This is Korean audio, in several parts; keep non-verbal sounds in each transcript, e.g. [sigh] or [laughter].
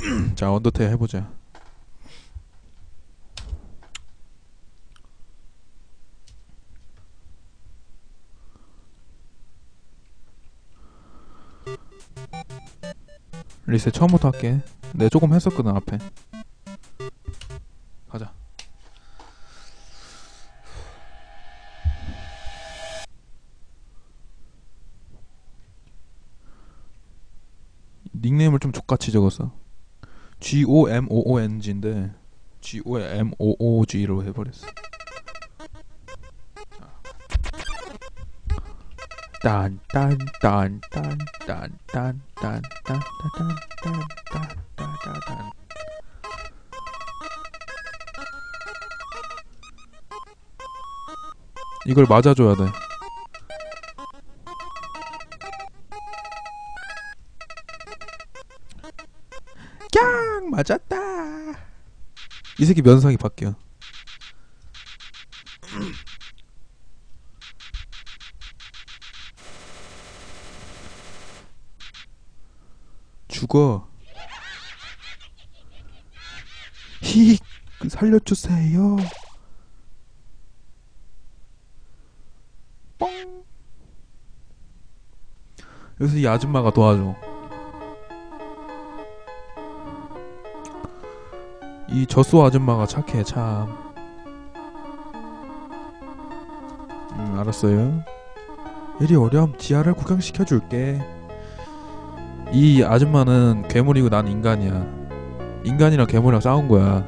[clears throat] 자 언더테일 해보자. 리셋 처음부터 할게. 내가 조금 했었거든 앞에. 가자. 닉네임을 좀 족같이 적었어 G O M O O N G인데 G O M O O G로 해버렸어. 딴딴딴딴딴딴딴딴딴딴딴딴딴딴 이걸 맞아줘야 돼. 맞았다. 이 새끼 면상이 바뀌어. 죽어. 히 살려주세요. 뻥. 여기서 이 아줌마가 도와줘. 이 저수 아줌마가 착해 참. 음 알았어요. 이리 오렴 지하를 구경시켜 줄게. 이 아줌마는 괴물이고 난 인간이야. 인간이랑 괴물이랑 싸운 거야.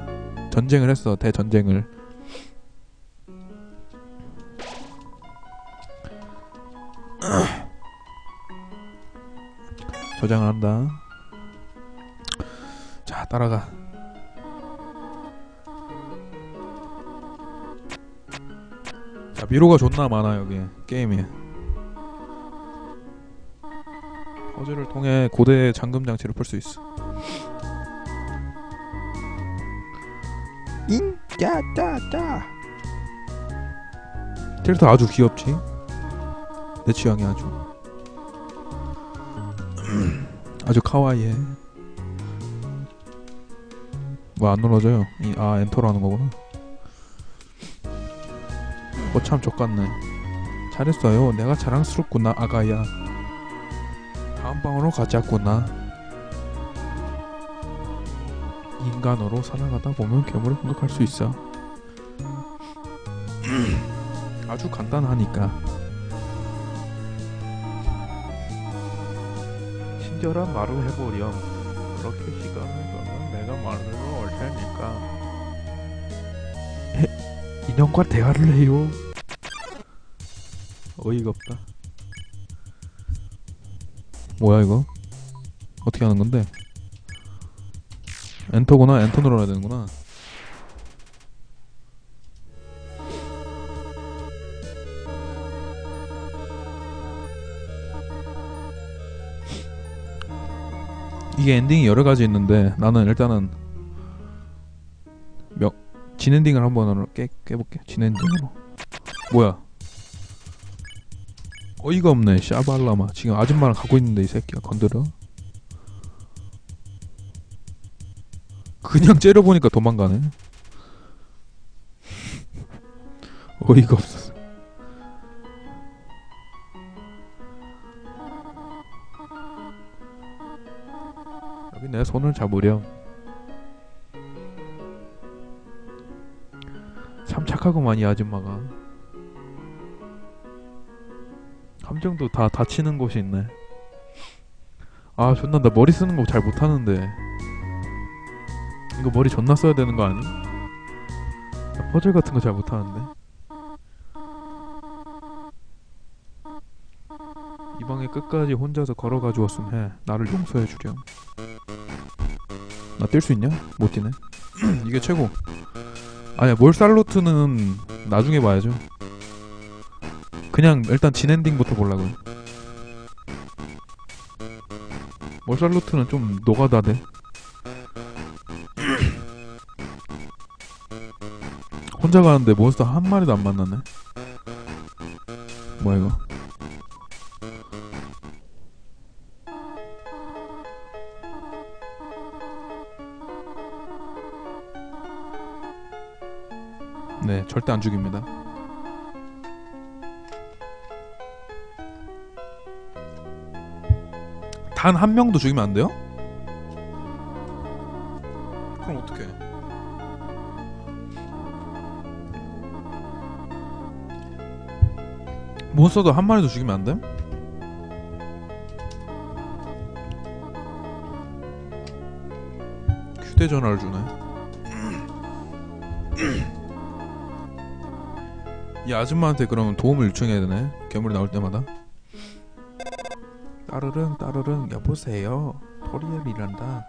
전쟁을 했어 대전쟁을. [clears throat] 저장을 한다. 자 따라가. 자 미로가 존나 많아 여기. 게임에 퍼즐을 통해 고대 잠금 장치를 풀 수 있어. 인짜짜짜. 캐릭터 아주 귀엽지? 내 취향이 아주. [clears throat] 아주 카와이해. 뭐안 눌러져요? 이, 아 엔터로 하는 거구나 뭐참 족같네. 잘했어요. 내가 자랑스럽구나 아가야. 다음 방으로 가자꾸나. 인간으로 살아가다 보면 괴물을 공격할 수 있어. [clears throat] 아주 간단하니까. 친절한 말을 해보렴. 그렇게 시간을 가면 내가 말로 올 테니까. 인형과 대화를 해요. 어이가 없다. 뭐야 이거? 어떻게 하는 건데? 엔터구나. 엔터 눌러야 되는구나. 이게 엔딩이 여러 가지 있는데 나는 일단은 몇 진엔딩을 한번 깨, 깨볼게 진엔딩으로 뭐야 어이가 없네 샤발라마. 지금 아줌마랑 가고 있는데 이 새끼가 건드려. 그냥 [laughs] 째려보니까 도망가네. [laughs] 어이가 없어 여기 내 손을 잡으렴. 참 착하구만 이 아줌마가 함정도 다 다치는 곳이 있네. 아 존나 나 머리 쓰는 거 잘 못하는데. 이거 머리 존나 써야 되는 거 아니? 나 퍼즐 같은 거 잘 못하는데. 이 방에 끝까지 혼자서 걸어가 주었음. 해. 나를 용서해 주렴. 나 뛸 수 있냐? 못 뛰네. [clears throat] 이게 최고. 아니야 몰살루트는 나중에 봐야죠 그냥 일단 진엔딩부터 보려고 멀살루트는 좀 노가다네 [clears throat] 혼자 가는데 몬스터 한 마리도 안 만났네. 뭐야 이거? 네 절대 안 죽입니다. 단 한 명도 죽이면 안 돼요? 그럼 어떡해? 몬스터도 한 마리도 죽이면 안 돼? 휴대전화를 주네. 이 아줌마한테 그러면 도움을 요청해야 되네. 괴물이 나올 때마다. 따르릉 따르릉 여보세요. 토리엘이란다.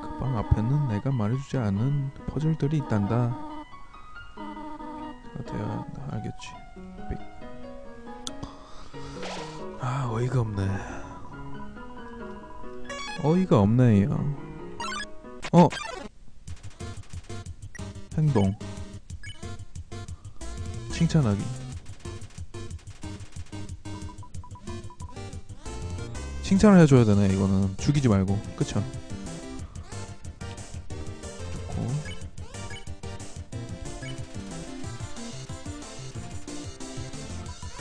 그 방 앞에는 내가 말해주지 않은 퍼즐들이 있단다. 돼야 알겠지. 삑. 아 어이가 없네. 어이가 없네요. 어 행동 칭찬하기 칭찬을 해줘야 되네 이거는. 죽이지 말고. 그쵸? 좋고.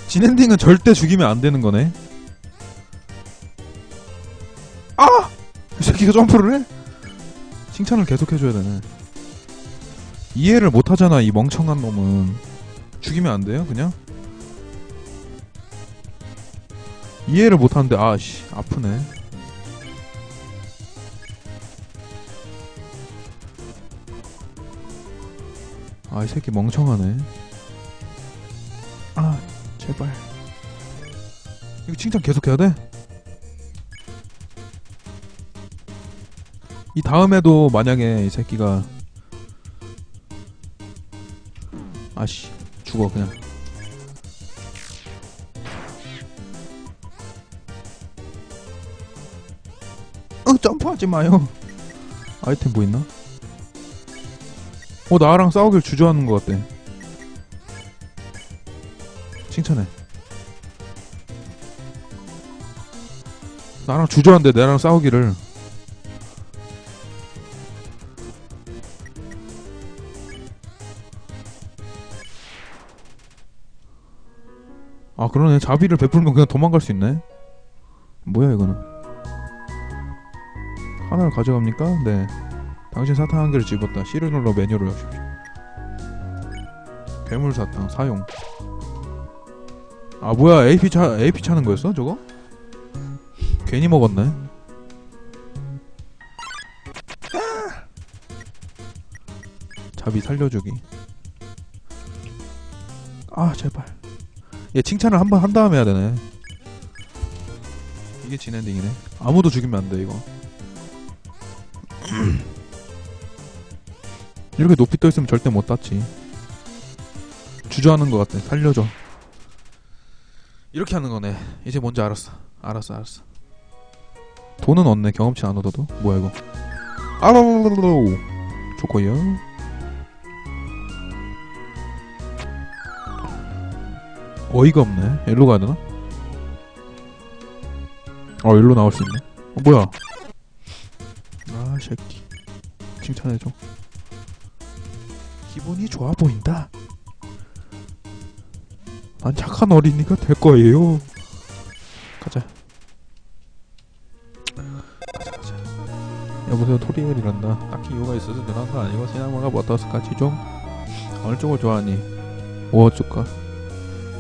진엔딩은 절대 죽이면 안 되는 거네. 아! 이 새끼가 점프를 해? 칭찬을 계속 해줘야 되네. 이해를 못 하잖아 이 멍청한 놈은. 죽이면 안 돼요 그냥 이해를 못 하는데 아씨 아프네. 아 이 새끼 멍청하네. 아 제발. 이거 칭찬 계속 해야 돼? 이 다음에도 만약에 이 새끼가 아씨 죽어 그냥 하지 마요. 아이템 뭐 있나? 어 나랑 싸우길 주저하는 것 같대 칭찬해. 나랑 주저한대 나랑 싸우기를. 아 그러네. 자비를 베풀면 그냥 도망갈 수 있네. 뭐야 이거는 하나를 가져갑니까? 네 당신 사탕 한 개를 집었다 눌러 메뉴를 여십시오 괴물 사탕 사용 아 뭐야 AP 차 AP 차는 거였어 저거? 괜히 먹었네 아! 자비 살려주기 아 제발 얘 칭찬을 한 번 한 다음에 해야 되네. 이게 진엔딩이네. 아무도 죽이면 안 돼 이거. 이렇게 높이 떠 있으면 절대 못 닿지. 주저하는 것 같아. 살려줘. 이렇게 하는 거네. 이제 뭔지 알았어. 알았어, 알았어. 돈은 얻네. 경험치 안 얻어도. 뭐야 이거? 아라라라라. 좋고요. 어이가 없네. 일로 가야 되나? 어, 일로 나올 수 있네. 어, 뭐야? 아, 새끼. 칭찬해줘. 기분이 좋아 보인다. 난 착한 어린이가 될 거예요. 가자. 가자, 가자. 여보세요, 토리엘이란다. 딱히 이유가 있어서 늘어난 거 아니고, 뭐 어떻을까? 지종? 어느 쪽을 좋아하니? 뭐 어쩔까?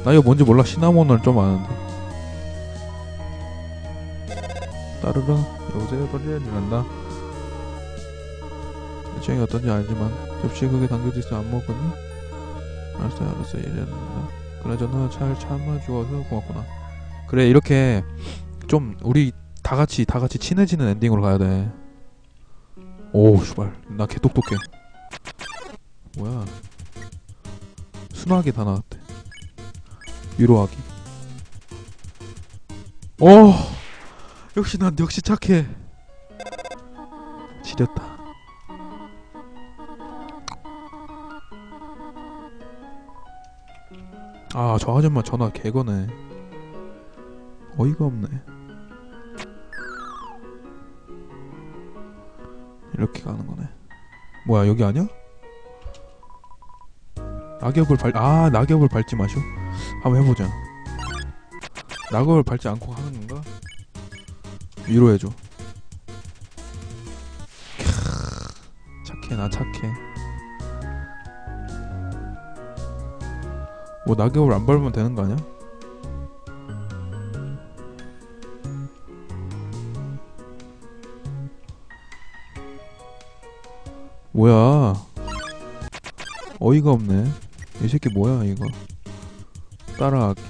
나 이거 뭔지 몰라 시나몬을 좀 아는데 따르릉 여보세요 토리엘이란다 취향이 어떤지 알지만 접시에 그게 담겨져 있어 안 먹으니? 알았어요 알았어요 이랬는데 그나저나 잘 참아주어서 고맙구나 그래 이렇게 좀 우리 다 같이 다 같이 친해지는 엔딩으로 가야 돼 오, 슈발. 나 개똑똑해. 뭐야. 순하게 다 나왔대. 위로하기. 오! 역시 난 역시 착해. 지렸다. 아, 저 아줌마 전화 개거네. 어이가 없네. 이렇게 가는 거네. 뭐야, 여기 아니야? 낙엽을 밟, 아, 낙엽을 밟지 마쇼? 한번 해보자. 낙엽을 밟지 않고 하는 건가? 위로해줘. 캬, 착해, 나 착해. 뭐, 낙엽을 안 밟으면 되는 거 아니야? 뭐야? 어이가 없네. 이 새끼 뭐야 이거? 따라하기.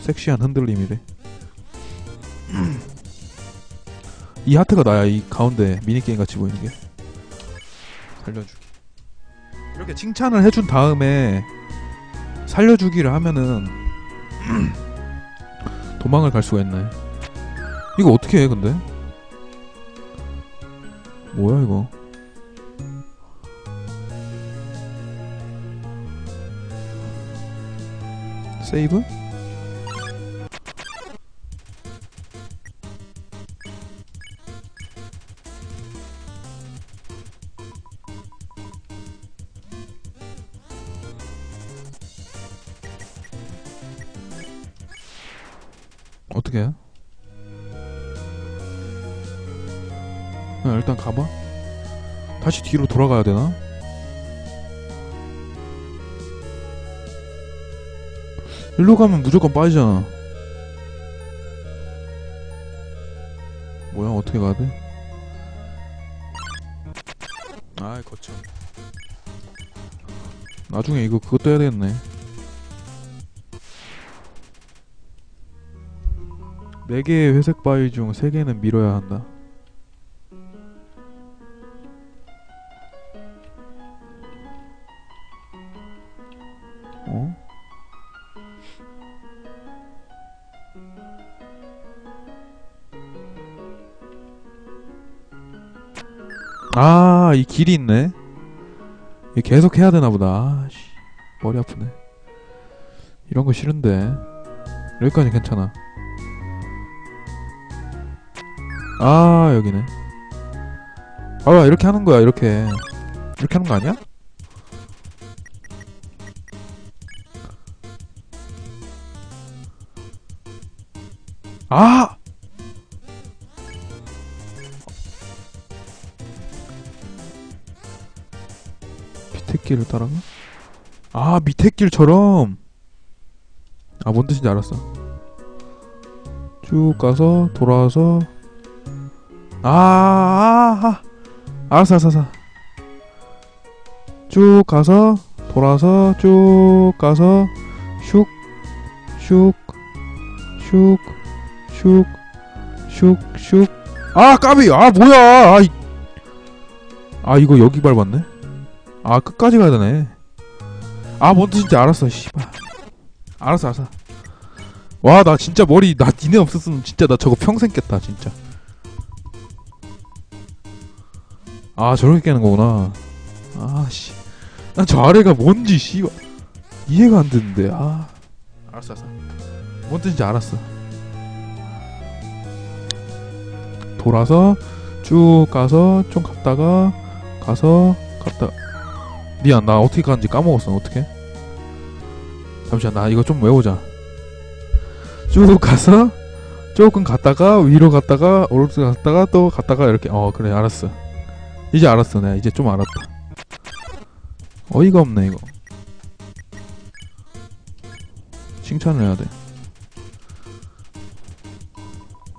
섹시한 흔들림이래. [clears throat] 이 하트가 나야 이 가운데 미니 게임 같이 보이는 게. 살려주기. 이렇게 칭찬을 해준 다음에 살려주기를 하면은 [clears throat] 도망을 갈 수가 있네. 이거 어떻게 해 근데? 뭐야 이거? 세이브? 다시 뒤로 돌아가야 되나? 일로 가면 무조건 빠지잖아. 뭐야 어떻게 가야 돼? 아이 거참. 나중에 이거 그것도 해야 되겠네. 네 개의 회색 바위 중 세 개는 밀어야 한다. 길이 있네. 이 계속 해야 되나 보다. 아, 씨. 머리 아프네. 이런 거 싫은데. 여기까지 괜찮아. 아, 여기네. 아, 이렇게 하는 거야, 이렇게. 이렇게 하는 거 아니야? 길을 따라가? 아, 밑에 길처럼! 아, 뭔 뜻인지 알았어. 쭉 가서, 돌아와서, 아, 아, 아. 알았어, 알았어, 알았어. 쭉 가서, 돌아서, 쭉 가서, 슉, 슉, 슉, 슉, 슉, 슉. 아, 까비! 아, 뭐야! 아, 이... 아, 이거 여기 밟았네? 아, 끝까지 가야 되네. 아, 뭔 뜻인지 알았어, 씨발. 알았어, 알았어. 와, 나 진짜 머리, 나 니네 없었으면 진짜 나 저거 평생 깼다, 진짜. 아, 저렇게 깨는 거구나. 아, 씨. 난 저 아래가 뭔지, 씨발. 이해가 안 되는데, 아. 알았어, 알았어. 뭔 뜻인지 알았어. 돌아서 쭉 가서 좀 갔다가 가서 갔다 미안 나 어떻게 가는지 까먹었어. 어떻게 잠시만 나 이거 좀 외우자. 쭉 가서 조금 갔다가 위로 갔다가 오른쪽 갔다가 또 갔다가 이렇게. 어 그래 알았어. 이제 알았어 내가. 이제 좀 알았다. 어이가 없네 이거. 칭찬을 해야 돼.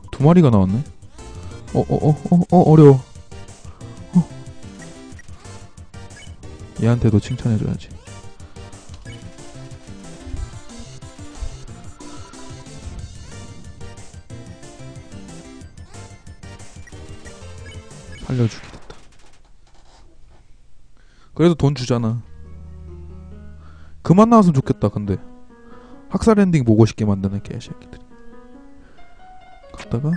두 마리가 나왔네? 어, 어, 어, 어, 어, 어려워. 얘한테도 칭찬해줘야지. 살려주기 됐다. 그래도 돈 주잖아. 그만 나왔으면 좋겠다, 근데. 학살 엔딩 보고 싶게 만드는 개새끼들이. 갔다가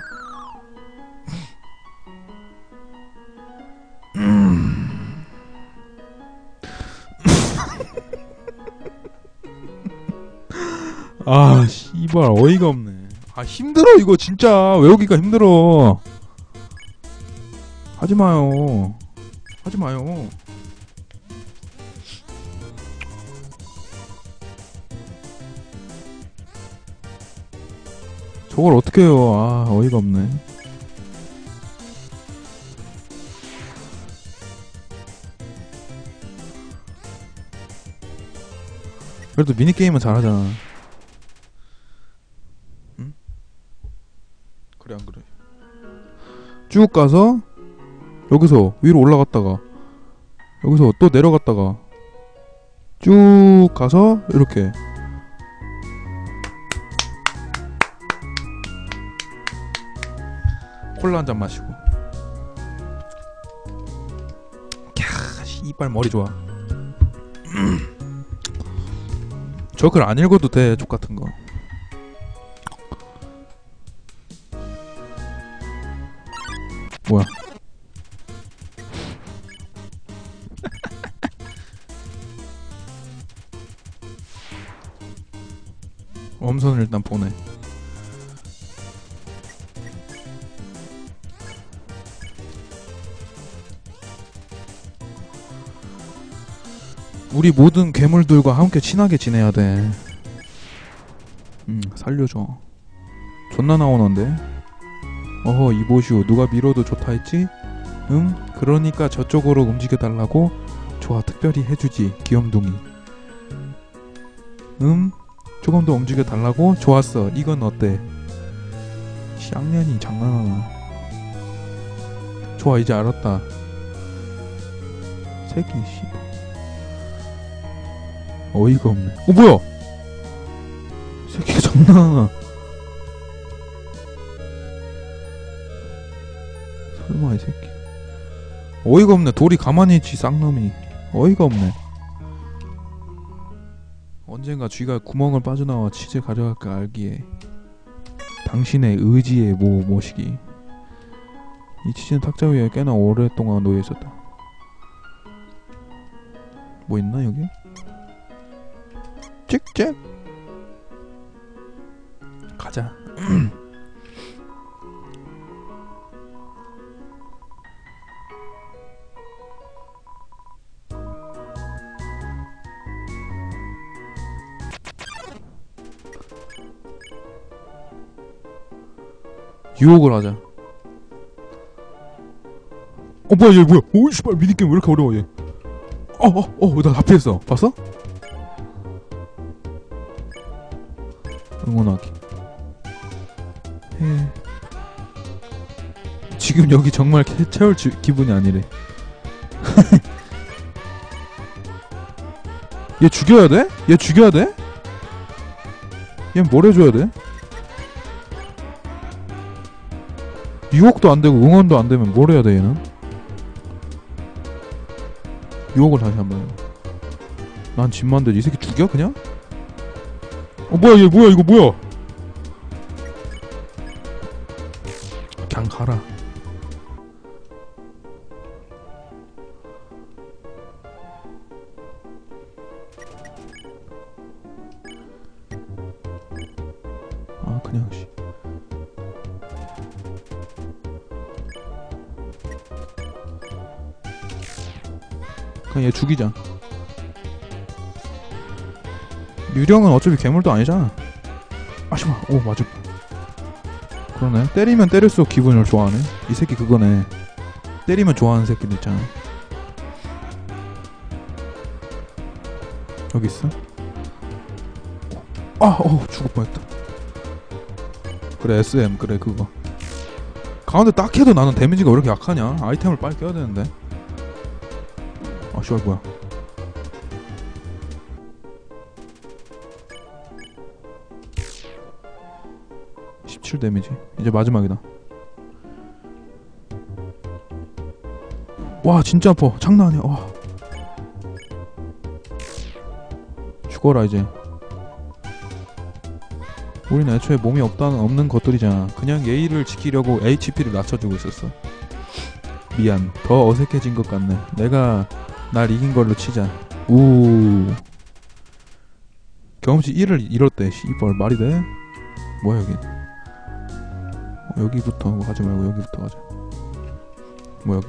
아 씨발 어이가 없네. 아 힘들어 이거 진짜. 외우기가 힘들어. 하지마요. 하지마요. 저걸 어떻게 해요? 아 어이가 없네. 그래도 미니게임은 잘하잖아. 쭉 가서 여기서 위로 올라갔다가 여기서 또 내려갔다가 쭉 가서 이렇게. 콜라 한 잔 마시고. 캬 씨발 머리 좋아. [clears throat] 저글 안 읽어도 돼 족 같은 거 뭐야 [laughs] 엄선을 일단 보내 우리 모든 괴물들과 함께 친하게 지내야 돼. 음, 살려줘. 존나 나오는데. 어허, 이보시오. 누가 밀어도 좋다 했지? 응? 그러니까 저쪽으로 움직여달라고? 좋아, 특별히 해주지, 귀염둥이. 음? 조금 더 움직여달라고? 좋았어. 이건 어때? 쌍년이 장난하나. 좋아, 이제 알았다. 새끼, 씨. 어이가 없네. 어 뭐야? 이 새끼가 [laughs] 장난하나? 어이가 없네. 돌이 가만히 있지 쌍놈이. 어이가 없네. 언젠가 쥐가 구멍을 빠져나와 치즈 가져갈까 알기에 당신의 의지에 모 모시기. 이 치즈는 탁자 위에 꽤나 오랫동안 놓여 있었다. 뭐 있나 여기? 찍찍 가자 [clears throat] 유혹을 하자 어 뭐야 얘 뭐야 오이 씨발 미니게임 왜 이렇게 어려워 얘 어 어 어나 다 피했어 봤어? 응원하기. 해. 지금 여기 정말 캐- 채울 지- 기분이 아니래. [laughs] 얘 죽여야 돼? 얘 죽여야 돼? 얘 뭘 해줘야 돼? 유혹도 안 되고 응원도 안 되면 뭘 해야 돼 얘는? 유혹을 다시 한번. 난 집만 되지 이 새끼 죽여 그냥? 어 뭐야 얘 뭐야 이거 뭐야 그냥 가라 아 그냥 씨 그냥 얘 죽이자 유령은 어차피 괴물도 아니잖아. 아씨발, 오 맞아. 그러네. 때리면 때릴수록 기분을 좋아하네. 이 새끼 그거네. 때리면 좋아하는 새끼도 있잖아. 여기 있어? 아, 어, 죽을 뻔했다. 그래, SM, 그래, 그거. 가운데 딱 해도 나는 데미지가 왜 이렇게 약하냐? 아이템을 빨리 껴야 되는데. 아, 씨발, 뭐야. 17 데미지. 이제 마지막이다. 와 진짜 아파. 장난 아니야. 와. 죽어라 이제. 우리는 애초에 몸이 없다는 없는 것들이잖아. 그냥 예의를 지키려고 HP를 낮춰주고 있었어. 미안. 더 어색해진 것 같네. 내가 날 이긴 걸로 치자. 우. 경험치 1을 잃었대. 씨발 말이 돼? 뭐야 여기? 어, 여기부터 가지 말고 여기부터 가자. 뭐 여기?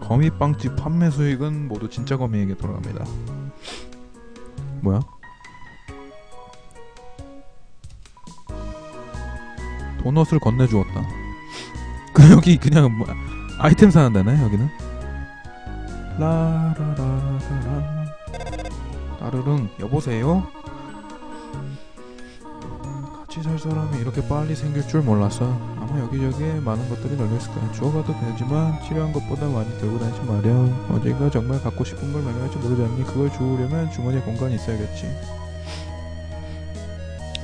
거미빵집 판매 수익은 모두 진짜 거미에게 돌아갑니다. 뭐야? 도넛을 건네주었다. [laughs] 그 여기 그냥 뭐 아이템 사는 데네 여기는? 라라라라라. 따르릉 여보세요? 같이 살 사람이 이렇게 빨리 생길 줄 몰랐어 아마 여기저기에 많은 것들이 널려있을 거야. 주워가도 되지만 필요한 것보다 많이 들고 다니지 말이야 어제가 정말 갖고 싶은 걸 말할지 모르잖니? 그걸 주우려면 주머니에 공간이 있어야겠지.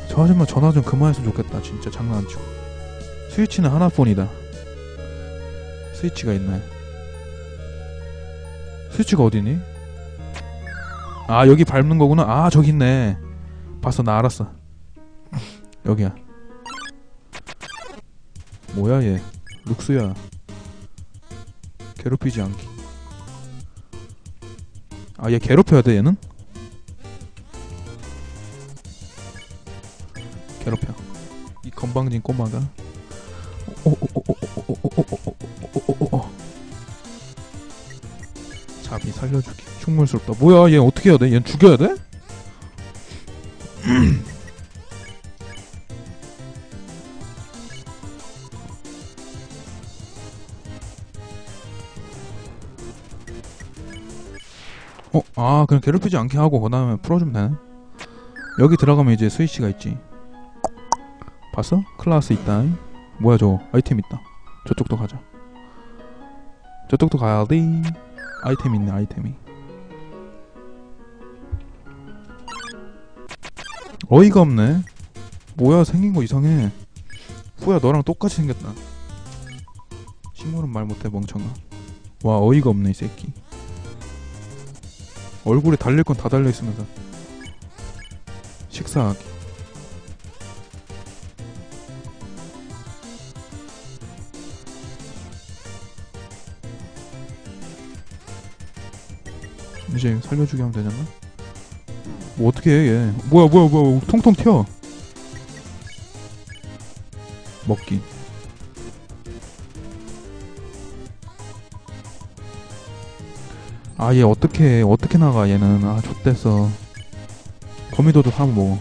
저 아줌마 전화 좀 그만했으면 좋겠다. 진짜 장난 안 치고. 스위치는 하나뿐이다. 스위치가 있나요? 스위치가 어디니? 아 여기 밟는 거구나. 아 저기 있네. 봤어 나 알았어. 여기야. 뭐야 얘? 룩스야. 괴롭히지 않기. 아 얘 괴롭혀야 돼 얘는? 괴롭혀. 이 건방진 꼬마가. 오오오오오오오오오 살려주기 흉물스럽다 뭐야 얘 어떻게 해야 돼? 얘 죽여야 돼? [clears throat] 어? 아 그냥 괴롭히지 않게 하고 그 다음에 풀어주면 되네 여기 들어가면 이제 스위치가 있지 봤어? 클라스 있다 뭐야 저 아이템 있다 저쪽도 가자 저쪽도 가야돼 아이템 있네, 아이템이. 어이가 없네. 뭐야, 생긴 거 이상해. 후야, 너랑 똑같이 생겼다. 식물은 말 못해, 멍청아. 와, 어이가 없네, 이 새끼. 얼굴에 달릴 건 다 달려 있으면서. 식사하기. 이제 살려주게 하면 되잖아. 뭐 어떻게 해 얘? 뭐야 뭐야 뭐야 통통 튀어. 먹기. 아 얘 어떻게 어떻게 나가 얘는 아 좆됐어. 거미도도 한번 먹어.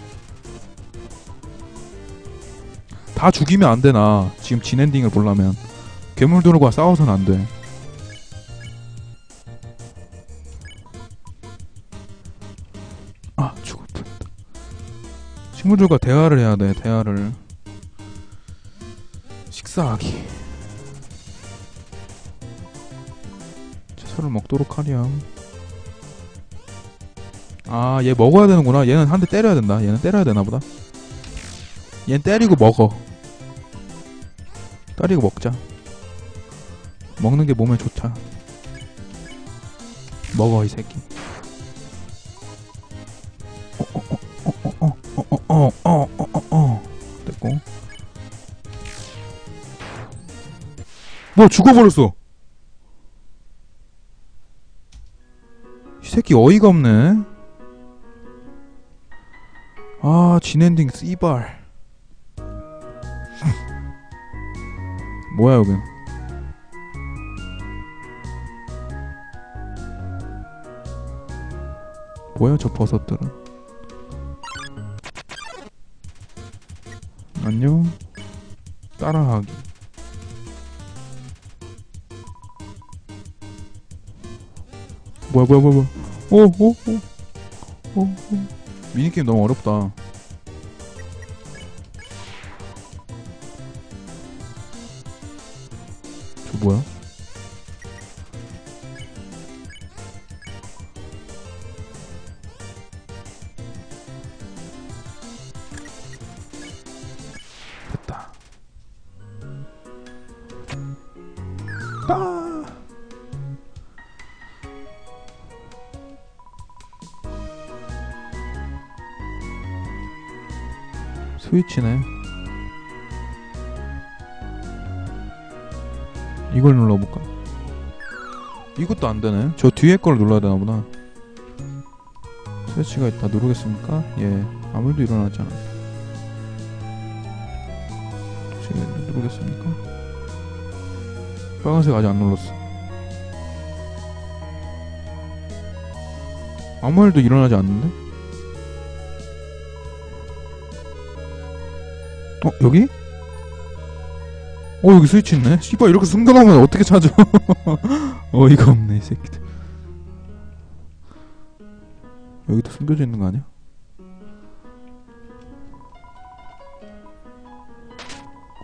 다 죽이면 안 되나? 지금 진 엔딩을 보려면 괴물 들어가 싸워서는 안 돼. 아 죽었다. 식물들과 대화를 해야 돼. 대화를. 식사하기. 채소를 먹도록 하렴. 아, 얘 먹어야 되는구나. 얘는 한 대 때려야 된다. 얘는 때려야 되나 보다. 얘는 때리고 먹어. 때리고 먹자. 먹는 게 몸에 좋다. 먹어, 이 새끼. 뭐 죽어버렸어. 이 새끼 어이가 없네. 아, 진엔딩 씨발. [laughs] 뭐야 여기? 뭐야 저 버섯들은? 안녕. 따라하기. 뭐야 뭐야 뭐야 뭐야. 오오오오 오, 오. 미니게임 너무 어렵다. 저 뭐야? 이것도 안 되네. 저 뒤에 걸 눌러야 되나 보다. 스위치가 있다. 누르겠습니까? 예. 아무 일도 일어나지 않아. 지금 누르겠습니까? 빨간색 아직 안 눌렀어. 아무 일도 일어나지 않는데? 어 여기? 어 여기 스위치 있네. 씨발 이렇게 숨겨놓으면 어떻게 찾아? [laughs] 어이가 없네 이 새끼들. 여기도 숨겨져 있는 거 아니야?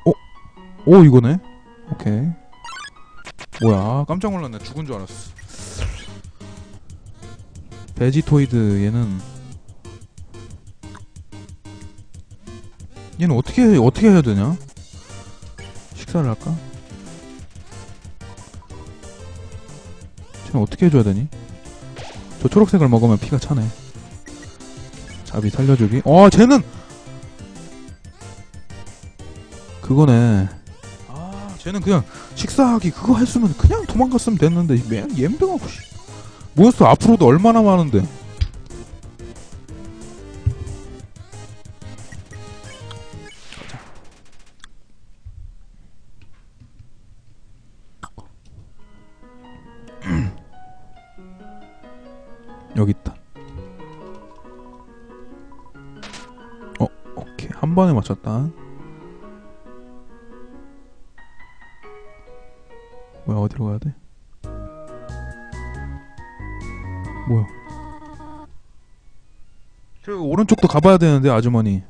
어? 오 이거네? 오케이. 뭐야 깜짝 놀랐네. 죽은 줄 알았어. 베지토이드 얘는. 얘는 어떻게 어떻게 해야 되냐? 식사를 할까? 쟤는 어떻게 해줘야 되니? 저 초록색을 먹으면 피가 차네. 자비 살려주기. 어, 쟤는 그거네. 아, 쟤는 그냥 식사하기 그거 했으면 그냥 도망갔으면 됐는데 맨 옌병하고 씨. 몬스터 앞으로도 얼마나 많은데. 번에 맞췄다. 뭐야, 어디로 가야 돼? 뭐야? 저 오른쪽도 가봐야 되는데, 아주머니.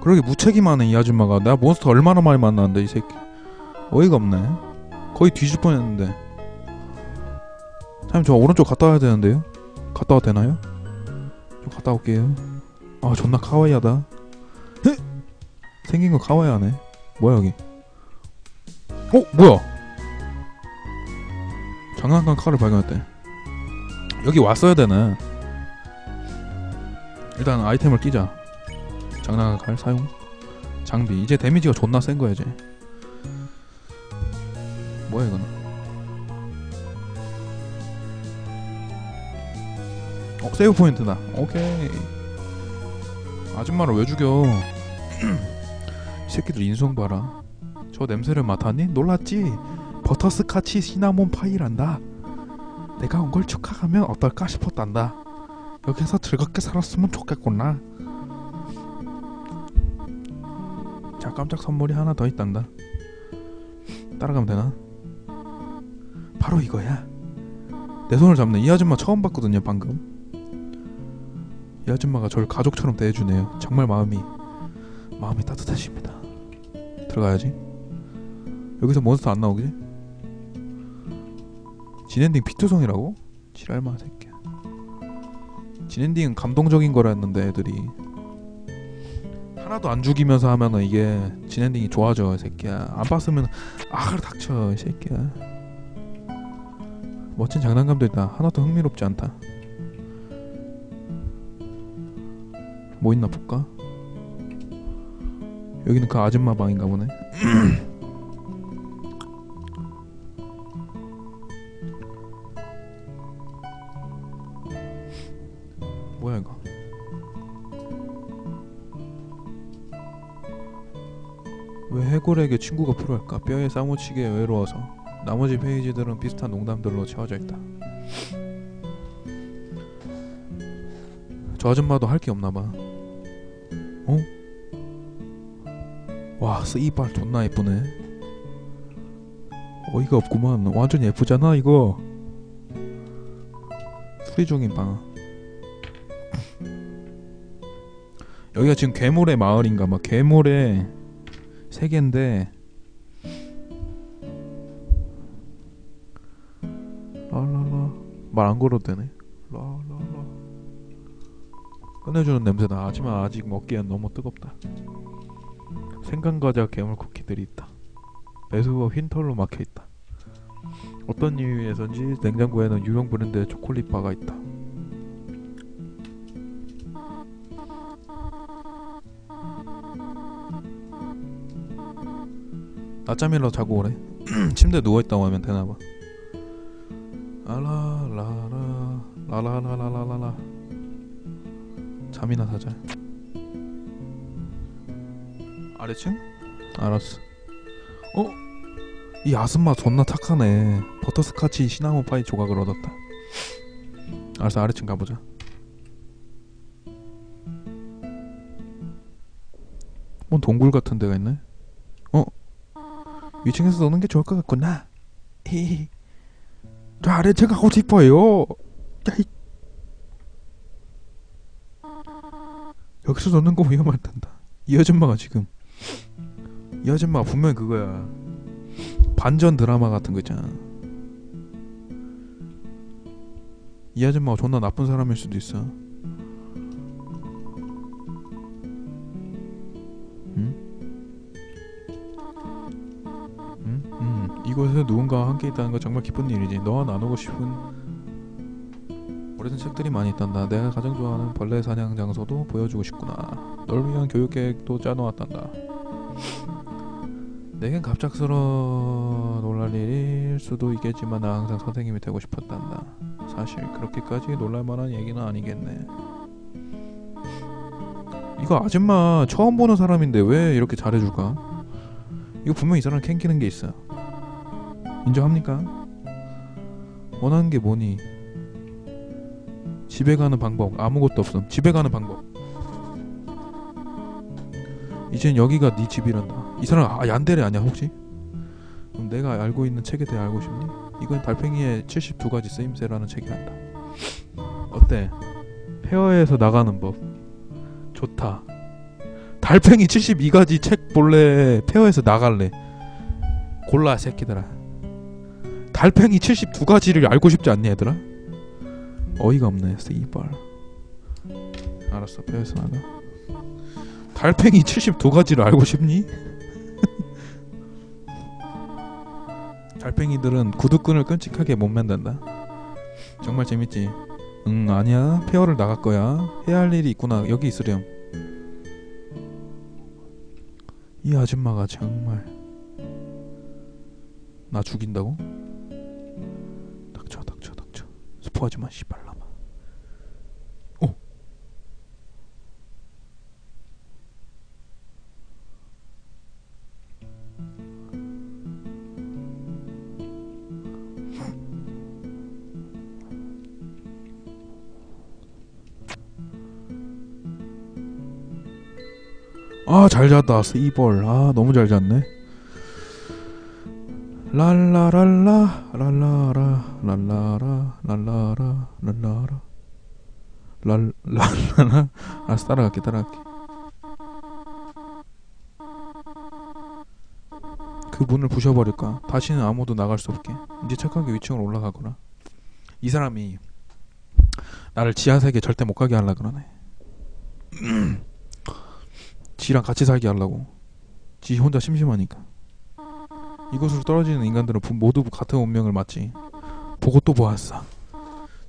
그러게 무책임하네 이 아줌마가 내가 몬스터 얼마나 많이 만났는데 이 새끼 어이가 없네 거의 뒤질 뻔했는데. 사장님 저 오른쪽 갔다 와야 되는데요? 갔다 와도 되나요? 좀 갔다 올게요. 아 존나 카와이하다. 헤? 생긴 거 카와이하네. 뭐야 여기? 어 뭐야? 장난감 칼을 발견했대. 여기 왔어야 되네. 일단 아이템을 끼자. 장난감 칼 사용. 장비. 이제 데미지가 존나 센 거야 이제 뭐야 이거는? 어 세이브 포인트다. 오케이. 아줌마를 왜 죽여? 이 [clears throat] 새끼들 인성 봐라. 저 냄새를 맡았니? 놀랐지? 버터스카치 시나몬 파이란다. 내가 온 걸 축하하면 어떨까 싶었단다. 여기서 즐겁게 살았으면 좋겠구나. 자 깜짝 선물이 하나 더 있단다. 따라가면 되나? 바로 이거야? 내 손을 잡네 이 아줌마 처음 봤거든요 방금. 이 아줌마가 저를 가족처럼 대해주네요. 정말 마음이 마음이 따뜻하십니다. 들어가야지. 여기서 몬스터 안 나오지? 진엔딩 피투성이라고? 지랄마 새끼야. 진엔딩은 감동적인 거라 했는데 애들이. 하나도 안 죽이면서 하면은 이게 진엔딩이 좋아져 이 새끼야. 안 봤으면 아 그래 닥쳐 이 새끼야 멋진 장난감도 있다. 하나도 흥미롭지 않다. 뭐 있나 볼까? 여기는 그 아줌마 방인가 보네. [clears throat] 뭐야 이거? 왜 해골에게 친구가 필요할까? 뼈에 싸무치게 외로워서 나머지 페이지들은 비슷한 농담들로 채워져 있다. 저 아줌마도 할 게 없나봐. 어? 와, 쓰이발 존나 예쁘네. 어이가 없구만. 완전 예쁘잖아 이거. 수리 중인 방. 여기가 지금 괴물의 마을인가 봐. 괴물의 세계인데 말 안 걸어도 되네. 라라라. 끝내주는 냄새나. 하지만 아직 먹기엔 너무 뜨겁다. 생강과자 괴물 쿠키들이 있다. 배수가 흰 털로 막혀있다. 어떤 이유에선지 냉장고에는 유명 브랜드의 초콜릿 바가 있다. 낮잠이라도 자고 오래. [clears throat] 침대에 누워있다고 하면 되나봐 라라라 라라라라라라 잠이나 자자. 아래층? 알았어. 어? 이 아줌마 존나 착하네. 버터스카치 시나몬 파이 조각을 얻었다. 알았어 아래층 가보자. 뭔 동굴 같은 데가 있네? 어? 위층에서 노는 게 좋을 것 같구나. 히히 [laughs] 저 아래층 가고 싶어요 여기서 노는 거 위험하단다 이 아줌마가 지금. 이 아줌마가 분명히 그거야. 반전 드라마 같은 거 있잖아. 이 아줌마가 존나 나쁜 사람일 수도 있어. 응? 응? 응. 이곳에 누군가와 함께 있다는 건 정말 기쁜 일이지. 너와 나누고 싶은 오래된 책들이 많이 있단다 내가 가장 좋아하는 벌레 사냥 장소도 보여주고 싶구나 널 위한 교육 계획도 짜놓았단다 내겐 갑작스러워 놀랄 일일 수도 있겠지만 나 항상 선생님이 되고 싶었단다 사실 그렇게까지 놀랄만한 얘기는 아니겠네 이거 아줌마 처음 보는 사람인데 왜 이렇게 잘해줄까? 이거 분명 이 사람 캥기는 게 있어 인정합니까? 원하는 게 뭐니? 집에 가는 방법 아무것도 없음. 집에 가는 방법. 이젠 여기가 네 집이란다. 이 사람 아 얀데레 아니야 혹시? 그럼 내가 알고 있는 책에 대해 알고 싶니? 이건 달팽이의 72가지 쓰임새라는 책이란다. 어때? 페어에서 나가는 법. 좋다. 달팽이 72가지 책 볼래? 페어에서 나갈래? 골라 새끼들아. 달팽이 72가지를 알고 싶지 않니 얘들아? 어이가 없네 씨발. 알았어 페어에서 나가. 달팽이 72가지를 알고 싶니? [laughs] 달팽이들은 구두끈을 끈찍하게 못 만든다. 정말 재밌지? 응 아니야. 페어를 나갈 거야. 해야 할 일이 있구나. 여기 있으렴. 이 아줌마가 정말 나 죽인다고? 닥쳐 닥쳐 닥쳐. 스포하지 마 씨발 아, 잘 잤다. 스이볼. 아, 너무 잘 잤네. 랄라랄라 랄라라 랄라라 랄라라 랄라라. 랄 랄라라. 알았어 따라갈게 따라갈게. 그 문을 부셔버릴까? 다시는 아무도 나갈 수 없게. 이제 착하게 위층으로 올라가거라. 이 사람이 나를 지하세계 절대 못 가게 하려 그러네 [clears throat] 지랑 같이 살게 하려고. 지 혼자 심심하니까. 이곳으로 떨어지는 인간들은 부- 모두 같은 운명을 맞지. 보고 또 보았어.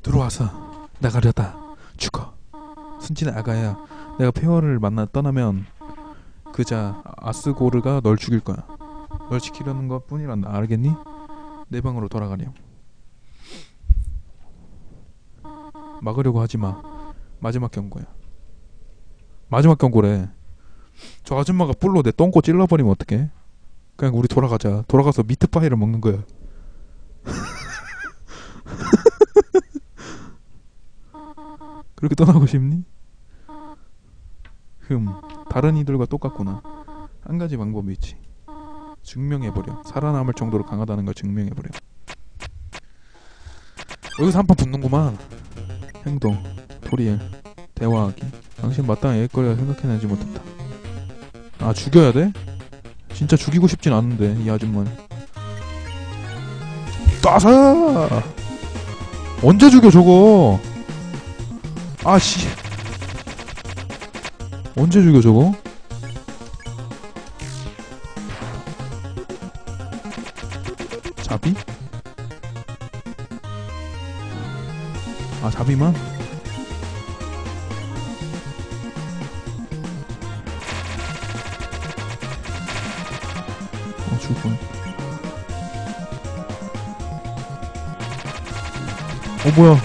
들어와서 나가려다. 죽어. 순진한 아가야 내가 페어를 만나 떠나면 그자 아스고르가 널 죽일 거야. 널 지키려는 것 뿐이란다. 알겠니? 내 방으로 돌아가렴. 막으려고 하지 마. 마지막 경고야. 마지막 경고래 저 아줌마가 뿔로 내 똥꼬 찔러버리면 어떡해? 그냥 우리 돌아가자. 돌아가서 미트파이를 먹는 거야. [laughs] 그렇게 떠나고 싶니? 흠 다른 이들과 똑같구나. 한 가지 방법이 있지. 증명해버려. 살아남을 정도로 강하다는 걸 증명해버려. 여기서 한 판 붙는구만. 행동 토리엘 대화하기. 당신 마땅한 얘기거리가 생각해내지 못했다 아 죽여야 돼? 진짜 죽이고 싶진 않은데 이 아줌마는 따사 언제 죽여 저거 아씨 언제 죽여 저거 자비? 아 자비만? 뻔. 어 뭐야?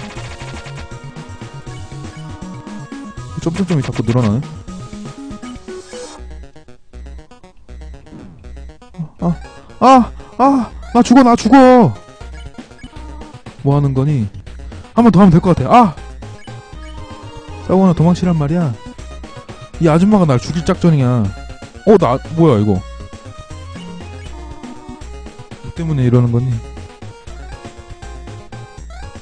점점점이 자꾸 늘어나네. 아, 아, 아, 나 죽어, 나 죽어. 뭐 하는 거니? 한 번 더 하면 될 것 같아. 아! 싸우거나 도망치란 말이야. 이 아줌마가 날 죽일 작전이야. 어, 나, 뭐야, 이거. 뭐 때문에 이러는 거니?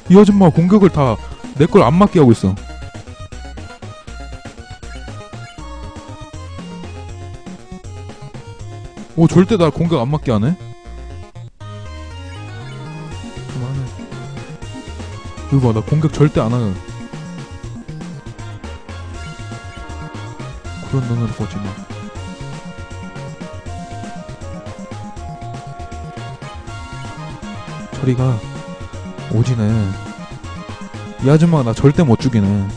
이 아줌마 공격을 다 내 걸 안 맞게 하고 있어. 오, 절대 나 공격 안 맞게 하네? 그만해. 이거 봐, 나 공격 절대 안 하는. 그런 눈으로 보지 마. 저리가 오지네. 이 아줌마가 나 절대 못 죽이네.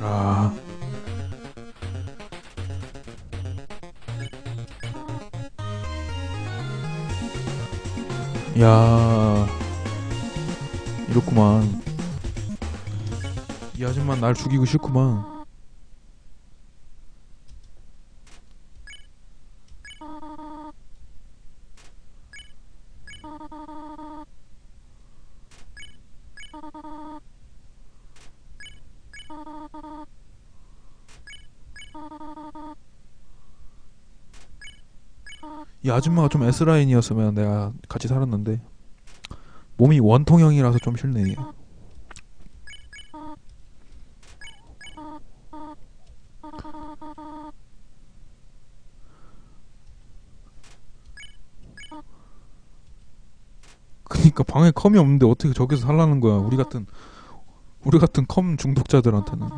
아. 야. 이렇구만. 이 아줌마 날 죽이고 싫구만. 이 아줌마가 좀 S라인이었으면 내가 같이 살았는데 몸이 원통형이라서 좀 싫네. 얘. 그니까 방에 컴이 없는데 어떻게 저기서 살라는 거야? 우리 같은 우리 같은 컴 중독자들한테는.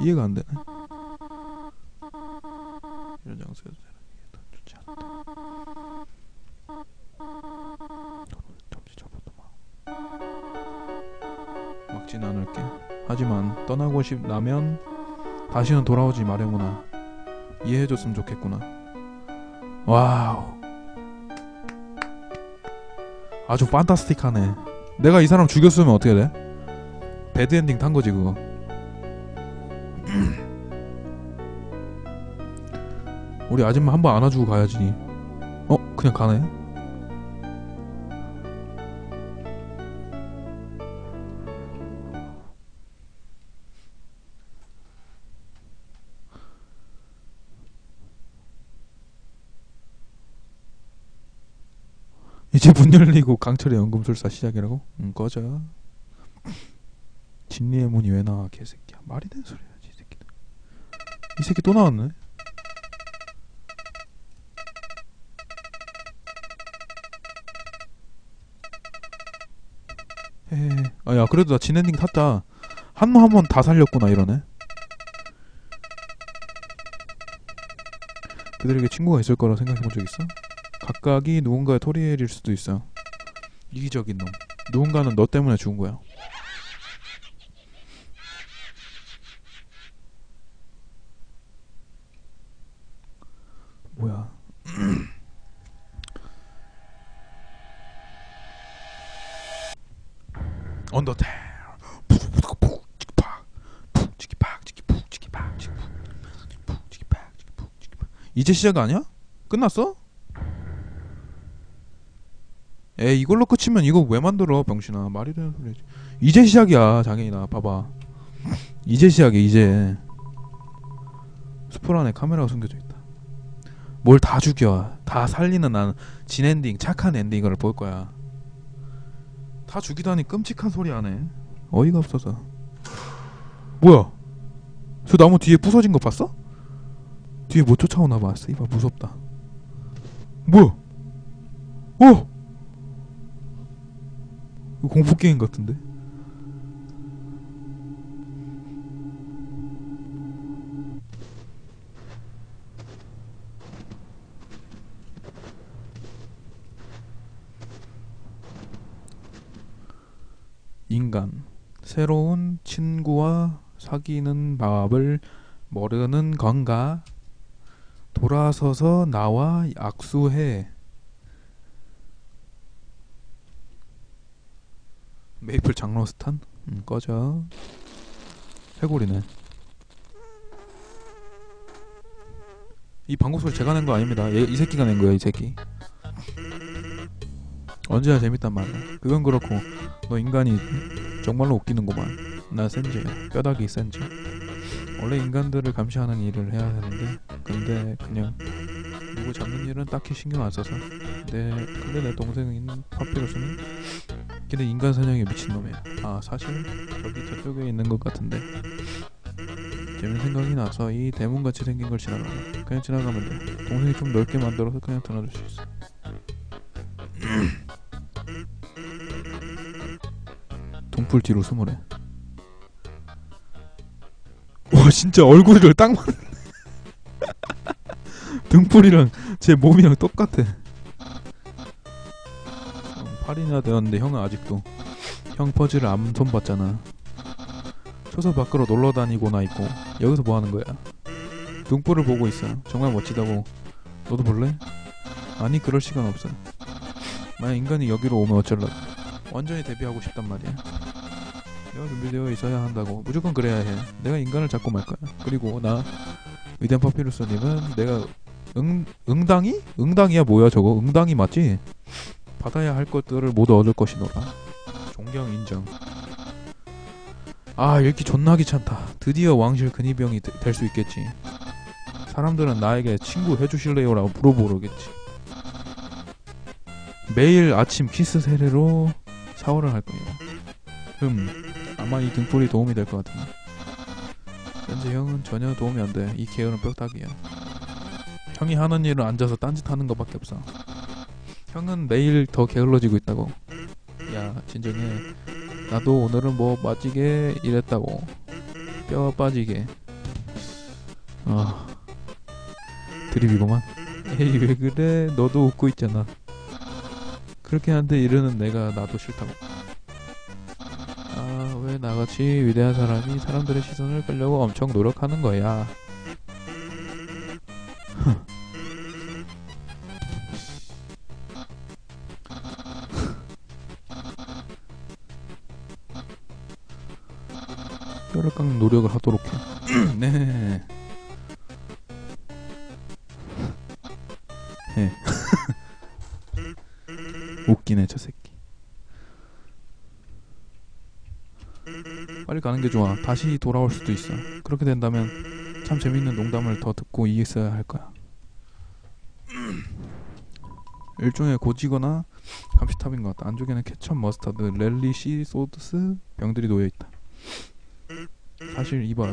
이해가 안 되네. 이런 장소에서 막진 않을게. 하지만 떠나고 싶다면 다시는 돌아오지 말려무나. 이해해줬으면 좋겠구나. Wow. 아주 fantastic하네. 내가 이 사람 죽였으면 어떻게 돼? bad ending 탄 거지 그거. [clears throat] 우리 아줌마 한 번 안아주고 가야지. 어? 그냥 가네? 이제 문 열리고 강철의 연금술사 시작이라고? 응 꺼져. 진리의 문이 왜 나와 개새끼야. 말이 되는 소리 해야지 이 새끼들. 이 새끼 또 나왔네. 헤헤. 아야 그래도 나 진엔딩 탔다. 한번한번 다 살렸구나 이러네. 그들에게 친구가 있을 거라 생각해 본 적 있어? 각각이 누군가의 토리엘일 수도 있어. 이기적인 놈. 누군가는 너 때문에 죽은 거야. 뭐야? [clears throat] 치기팍. 이제 시작 아니야? 끝났어? 에 이걸로 끝이면 이거 왜 만들어 병신아? 말이 되는 소리지. 이제 시작이야 장애인아. 봐봐. 이제 시작이야 이제. 수풀 안에 카메라가 숨겨져 있다. 뭘 다 죽여. 다 살리는 나는 진엔딩 착한 엔딩을 볼 거야. 다 죽이다니 끔찍한 소리 하네. 어이가 없어서. 뭐야? 저 나무 뒤에 부서진 거 봤어? 뒤에 못 쫓아오나 봐. 씨발 무섭다. 뭐야? 어 공포 게임 같은데? 인간 새로운 친구와 사귀는 법을 모르는 건가? 돌아서서 나와 악수해. 메이플 장로스탄? 음, 꺼져. 해골이네. 이 방구 소리 제가 낸 거 아닙니다. 얘, 이 새끼가 낸 거야, 이 새끼. 언제나 재밌단 말이야. 그건 그렇고 너 인간이 정말로 웃기는구만. 나 센지 뼈다귀 센지. 원래 인간들을 감시하는 일을 해야 하는데 근데 그냥 누구 잡는 일은 딱히 신경 안 써서 내 근데 내 동생인 파피루스는 근데 인간 사냥에 미친 놈이야. 아 사실 저기 저쪽에 있는 것 같은데 재밌는 생각이 나서 이 대문 같이 생긴 걸 지나가 그냥 지나가면 돼. 동생이 좀 넓게 만들어서 그냥 드나들 수 있어. [clears throat] 동풀 뒤로 숨으래. 와 진짜 얼굴을 딱 맞. [laughs] 등풀이랑 제 몸이랑 똑같아. 어, 8이나 되었는데 형은 아직도 형 퍼즐을 안 손봤잖아. 초소 밖으로 놀러 다니고나 있고 여기서 뭐 하는 거야? 등불을 보고 있어. 정말 멋지다고. 너도 볼래? 아니 그럴 시간 없어. 만약 인간이 여기로 오면 어쩔라. 완전히 데뷔하고 싶단 말이야. 내가 준비되어 있어야 한다고. 무조건 그래야 해. 내가 인간을 잡고 말 거야. 그리고 나 위대한 파피루스님은 내가 응 응당이? 응당이야 뭐야 저거? 응당이 맞지? 받아야 할 것들을 모두 얻을 것이노라. 존경 인정. 아 읽기 존나 귀찮다. 드디어 왕실 근위병이 될 수 있겠지. 사람들은 나에게 친구 해주실래요 라고 물어보겠지. 매일 아침 키스 세례로 샤워를 할 거예요. 흠, 아마 이 등불이 도움이 될 것 같은데. 현재 형은 전혀 도움이 안 돼. 이 게으른 뼈다귀야. 형이 하는 일은 앉아서 딴짓 하는 것밖에 없어. 형은 매일 더 게을러지고 있다고. 야, 진정해. 나도 오늘은 뭐 빠지게 일했다고. 뼈 빠지게. 아, 드립이구만. 에이 왜 그래? 너도 웃고 있잖아. 그렇게 한데 이러는 내가 나도 싫다고. 아 왜 나같이 위대한 사람이 사람들의 시선을 끌려고 엄청 노력하는 거야. 뼈를 깎는 노력을 하도록 해. [clears throat] 네. 해. [laughs] 웃기네 저 새끼. 빨리 가는 게 좋아. 다시 돌아올 수도 있어. 그렇게 된다면 참 재밌는 농담을 더 듣고 이해했어야 할 거야. [clears throat] 일종의 고지거나 감시탑인 것 같다. 안쪽에는 케첩, 머스타드, 렐리시, 소스 병들이 놓여 있다. 사실 이봐,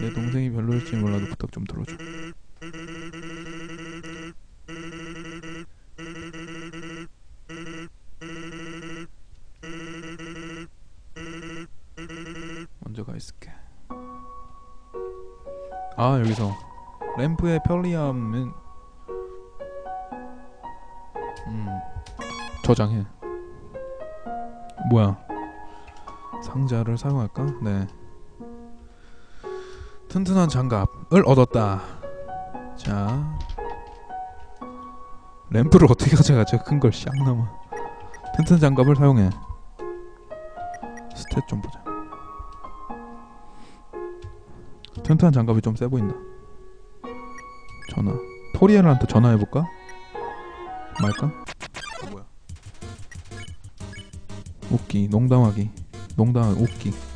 내 동생이 별로일지 몰라도 부탁 좀 들어줘. 먼저 가 있을게. 아 여기서 램프의 편리함은 음 저장해. 뭐야? 상자를 사용할까? 네. 튼튼한 장갑을 얻었다. 자, 램프를 어떻게 가져가죠? 큰걸 쌍남아. 튼튼 장갑을 사용해. 스탯 좀 보자. 튼튼한 장갑이 좀 세 보인다. 전화. 토리엘한테 전화해 볼까? 말까? 어, 뭐야? 웃기, 농담하기, 농담, 웃기.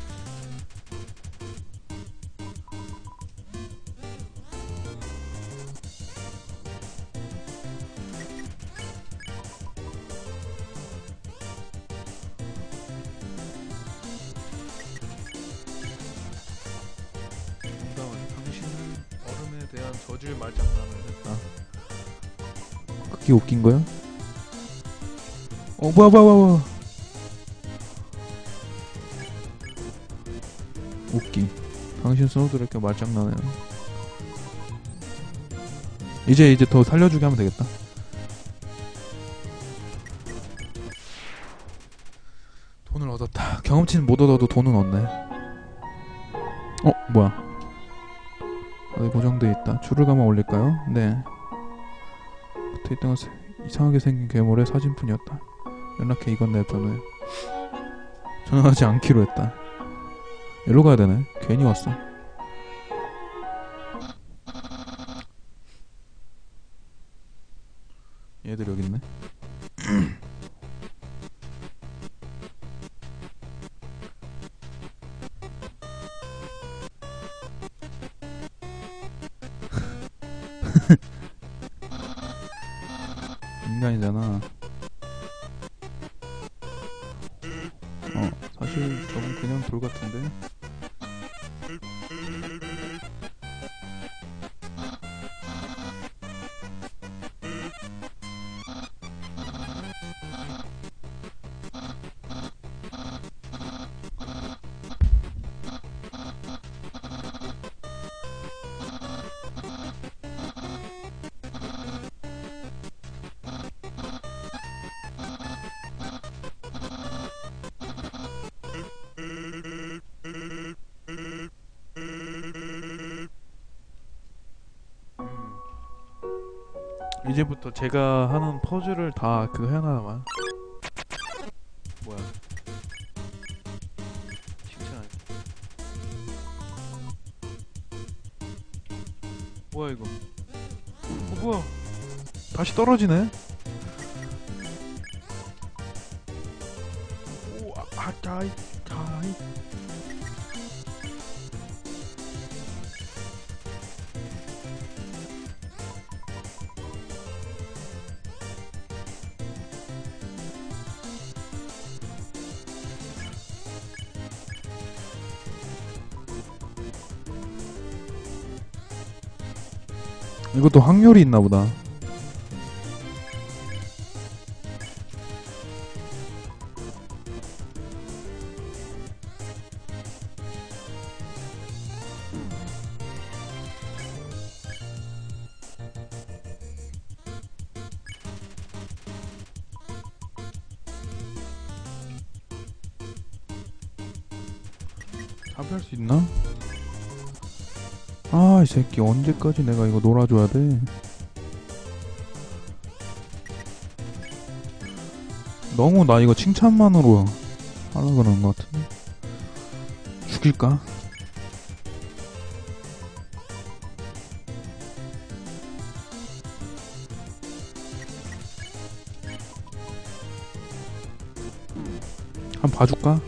그게 웃긴 거야? 어, 뭐야, 뭐야, 뭐야. 웃기. 당신 스노우들에게 말장난해요. 이제 이제 더 살려주게 하면 되겠다. 돈을 얻었다. 경험치는 못 얻어도 돈은 얻네. 어, 뭐야? 어디 고정돼 있다. 줄을 감아 올릴까요? 네. 붙어 있던 것은 이상하게 생긴 괴물의 사진뿐이었다. 연락해 이건 내 번호야. 전화하지 않기로 했다. 일로 가야 되네. 괜히 왔어. 이제부터 제가 하는 퍼즐을 다 그거 해놔만. 뭐야? 칭찬. 뭐야 이거? 어 뭐야? 다시 떨어지네? 확률이 있나 보다. 새끼 언제까지 내가 이거 놀아줘야 돼? 너무 나 이거 칭찬만으로 하려 그러는 것 같은데. 죽일까? 한 번 봐줄까?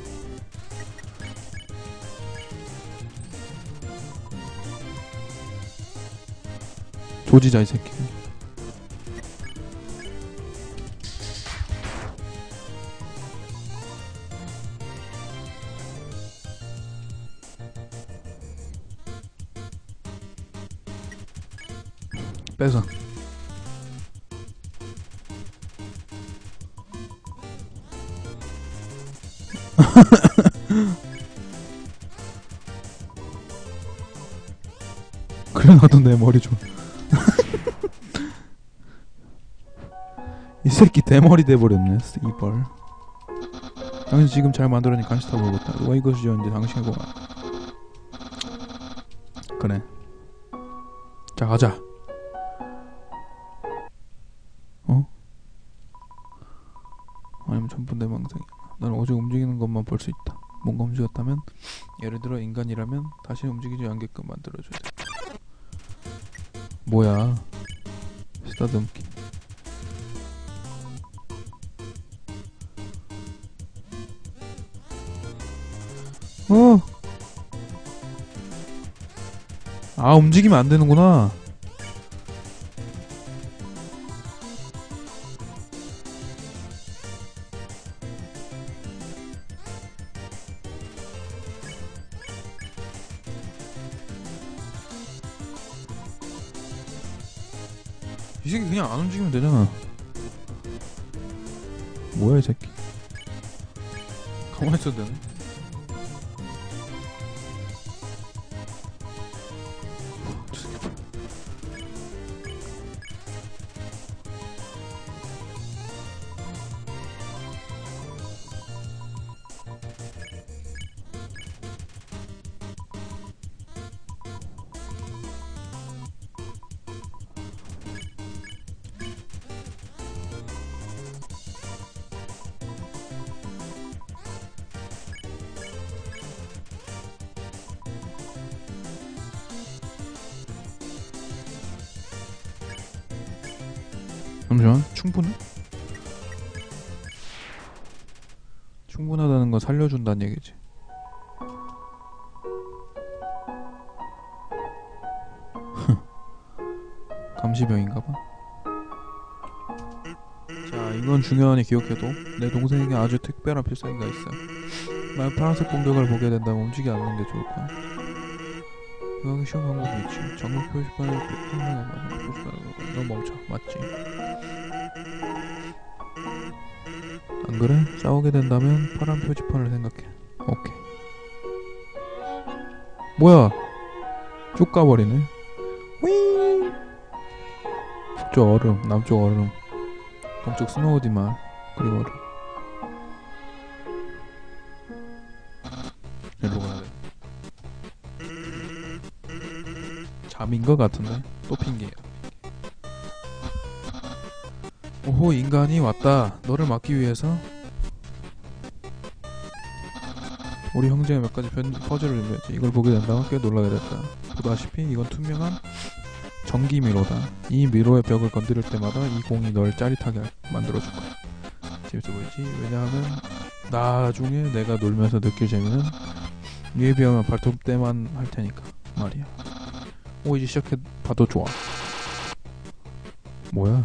조지자 이 새끼. 뺏어. 그래 나도 내 머리 좀. 새끼 대머리 돼버렸네 이벌. 당신 지금 잘 만들었니 간식 다 먹었다. 누가 이것이 언제 당신의 공간 그래. 자 가자. 어? 아니면 전부 내 망상이야. 나는 오직 움직이는 것만 볼 수 있다. 뭔가 움직였다면 예를 들어 인간이라면 다시 움직이지 않게끔 만들어줘야 돼. 뭐야? 쓰다듬기 아, 움직이면 안 되는구나. 잠시만 충분해? 충분하다는 건 살려준다는 얘기지 [laughs] 감시병인가봐 자 이건 중요하니 기억해도 내 동생에게 아주 특별한 필살기가 있어. 만약 파란색 공격을 보게 된다면 움직이 않는 게 좋을 거야. 이거 하기 쉬운 방법이 있지. 전국 표지판을 항상에 맞는 표지판을 너 멈춰. 맞지? 안 그래? 싸우게 된다면 파란 표지판을 생각해. 오케이. 뭐야? 쭉 가버리네. 윙! 북쪽 얼음, 남쪽 얼음, 동쪽 스노우디 마을, 그리고 얼음. 일로 가야 돼. 잠인 것 같은데 또 핑계 야. 오호 인간이 왔다. 너를 막기 위해서 우리 형제의 몇 가지 편, 퍼즐을 준비했지. 이걸 보게 된다면 꽤 놀라게 됐다. 보다시피 이건 투명한 전기 미로다. 이 미로의 벽을 건드릴 때마다 이 공이 널 짜릿하게 만들어줄 거야. 재밌어 보이지? 왜냐하면 나중에 내가 놀면서 느낄 재미는 이에 비하면 발톱 때만 할 테니까 말이야. 오 이제 시작해 봐도 좋아. 뭐야?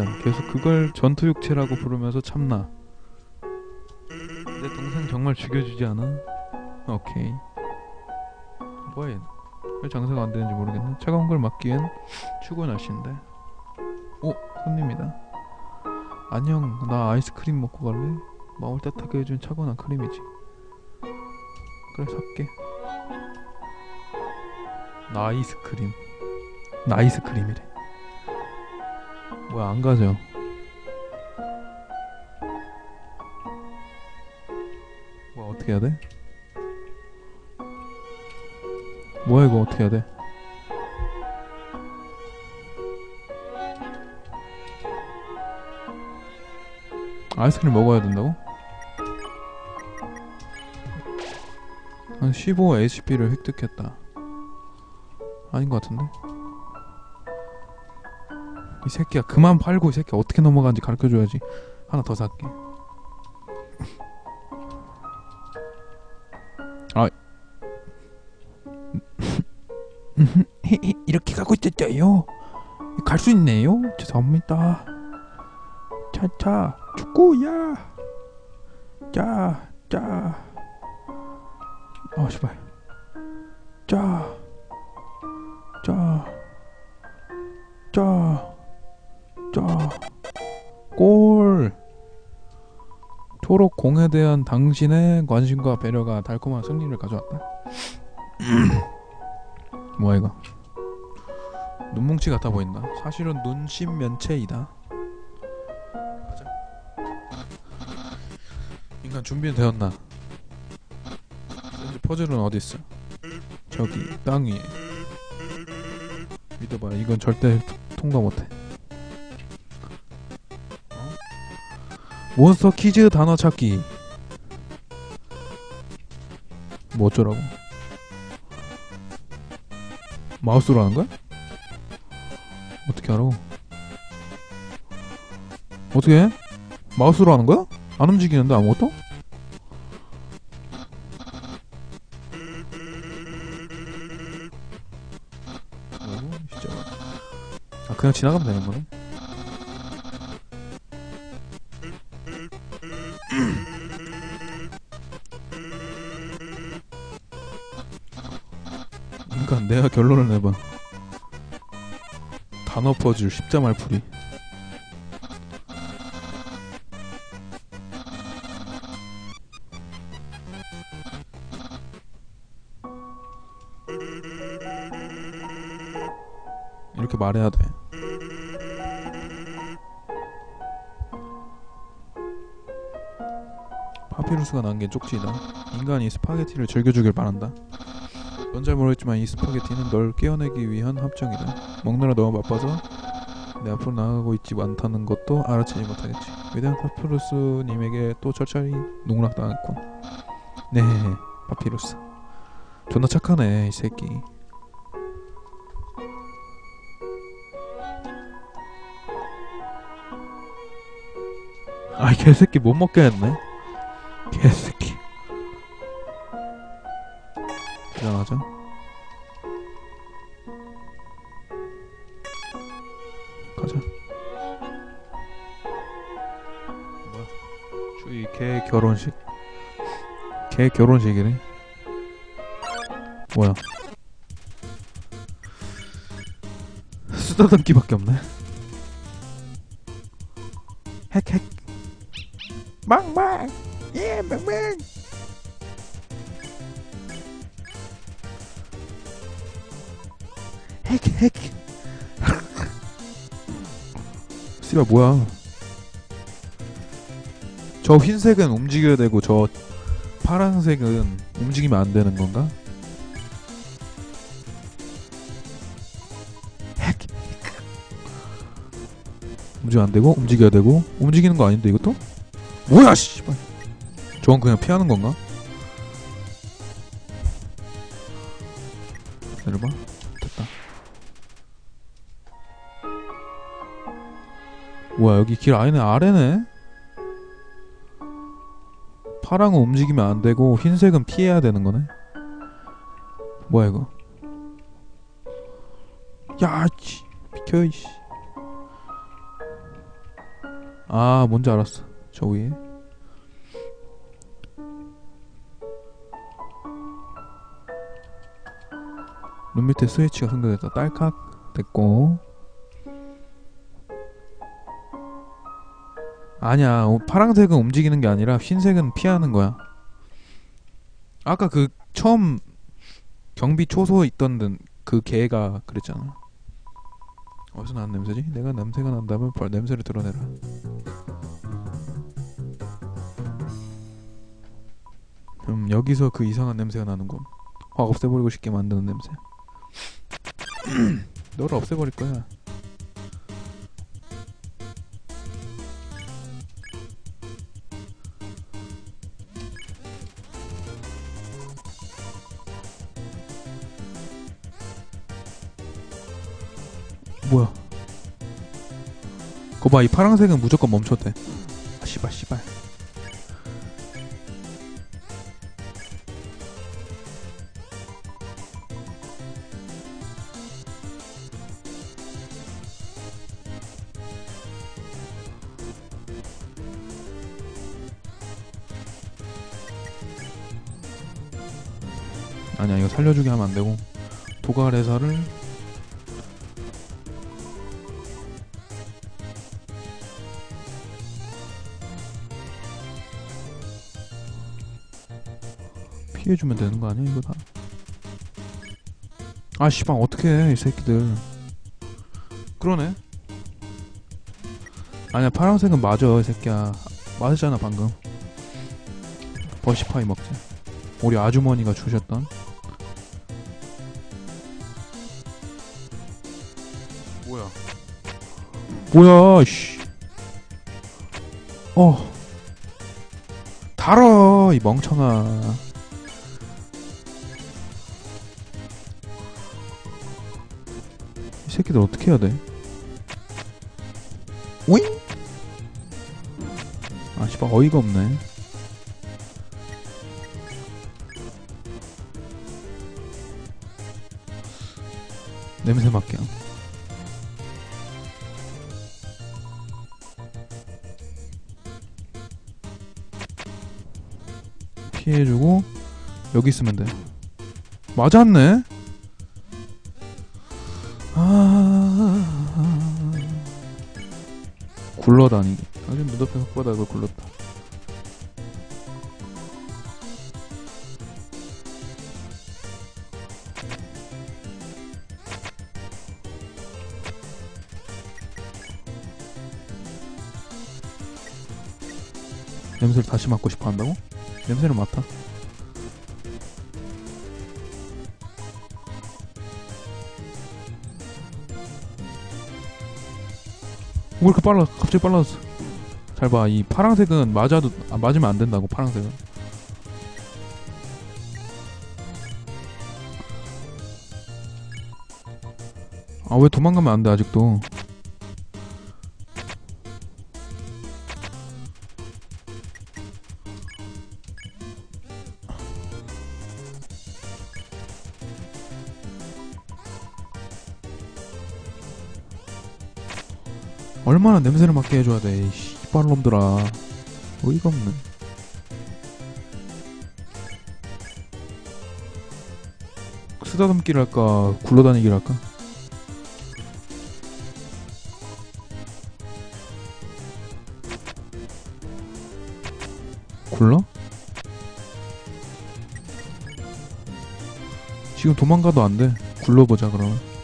않아. 계속 그걸 전투육체라고 부르면서 참나. 내 동생 정말 죽여주지 않아? 오케이. 뭐야 얘는? 왜 장사가 안 되는지 모르겠네. 차가운 걸 막기엔 추구 날씨인데. 오, 손님이다. 안녕, 나 아이스크림 먹고 갈래? 마음을 따뜻하게 해준 차가운 크림이지. 그래, 살게. 나 아이스크림. 나 아이스크림이래. 뭐야 안 가죠? 뭐야 어떻게 해야 돼? 뭐야 이거 어떻게 해야 돼? 아이스크림 먹어야 된다고? 한 15 HP를 획득했다. 아닌 것 같은데? 이 새끼야 그만 팔고 이 새끼 어떻게 넘어가는지 가르쳐줘야지. 하나 더 살게. 아 [laughs] 이렇게 가고 있었죠요? 갈 수 있네요? 죄송합니다. 차차 축구야! 짜짜 아 씨발. 짜짜짜 초록 공에 대한 당신의 관심과 배려가 달콤한 승리를 가져왔다. [clears throat] 뭐야 이거? 눈뭉치 같아 보인다. 사실은 눈심 면체이다. 가자. 인간 준비는 되었나? 이제 퍼즐은 어디 있어? 저기 땅 위에. 믿어봐. 이건 절대 통과 못해. 몬스터 퀴즈 단어 찾기 뭐 어쩌라고 마우스로 하는 거야? 어떻게 알아? 어떻게 해? 마우스로 하는 거야? 안 움직이는데 아무것도? 오, 진짜. 아 그냥 지나가면 되는 거네? 내가 결론을 내봐. 단어 퍼즐 십자 말풀이. 이렇게 말해야 돼. 파피루스가 난게 쪽지이다. 인간이 스파게티를 즐겨주길 바란다. 넌 잘 모르겠지만 이 스파게티는 널 꾀어내기 위한 함정이다. 먹느라 너무 바빠서 내 앞으로 나가고 있지 않다는 것도 알아채지 못하겠지. 위대한 파피루스님에게 또 철저히 농락당했군. 네, 파피루스. 존나 착하네 이 새끼. 아이 개새끼 못 먹게 했네. 개새끼. 일어나자. 가자. 뭐야? 주의 개 결혼식. 개 결혼식이래. 뭐야? 쓰다듬기밖에 없네. 핵핵. 망망. 예, 망망. 씨발 뭐야? 저 흰색은 움직여야 되고 저 파란색은 움직이면 안 되는 건가? 핵. 움직여 안 되고 움직여야 되고 움직이는 거 아닌데 이것도? 뭐야 씨발. 저건 그냥 피하는 건가? 뭐야 여기 길 아니네 아래네. 파랑은 움직이면 안 되고 흰색은 피해야 되는 거네. 뭐야 이거? 야, 씨, 비켜 이씨. 아, 뭔지 알았어. 저 위에. 눈 밑에 스위치가 생겨졌다. 딸깍 됐고. 아니야, 어, 파랑색은 움직이는 게 아니라 흰색은 피하는 거야. 아까 그 처음 경비 초소 있던 데- 그 개가 그랬잖아. 어디서 나는 냄새지? 내가 냄새가 난다면 빨리 냄새를 드러내라. 음 여기서 그 이상한 냄새가 나는군. 확 없애버리고 싶게 만드는 냄새. [clears throat] 너를 없애버릴 거야. 뭐야? 거 봐, 이 파란색은 무조건 멈췄대. 아, 씨발, 씨발. 아니야, 이거 살려주게 하면 안 되고 도갈 회사를 피해주면 되는 거 아니야 이거 다? 아 씨발 어떡해 이 새끼들. 그러네. 아니야 파란색은 맞아 이 새끼야. 맞았잖아 방금. 버시파이 먹자 우리 아주머니가 주셨던. 뭐야? 뭐야 씨. 어. 달어 이 멍청아 새끼들 어떻게 해야 돼? 오잉? 아 씨발 어이가 없네 냄새 맡게요 피해주고 여기 있으면 돼 맞았네 굴러다니기 아주 눈앞에 혓바닥을 굴렀다 냄새를 다시 맡고 싶어 한다고? 냄새를 맡아. 왜 이렇게 빨라? 갑자기 빨라졌어. 잘 봐. 이 파란색은 맞아도 아, 맞으면 안 된다고. 파란색은. 아 왜 도망가면 안 돼 아직도? 얼마나 냄새를 맡게 해줘야 돼, 이 씨발놈들아. 어이가 없네. 쓰다듬기를 할까, 굴러다니기를 할까? 굴러? 지금 도망가도 안 돼. 굴러보자, 그러면.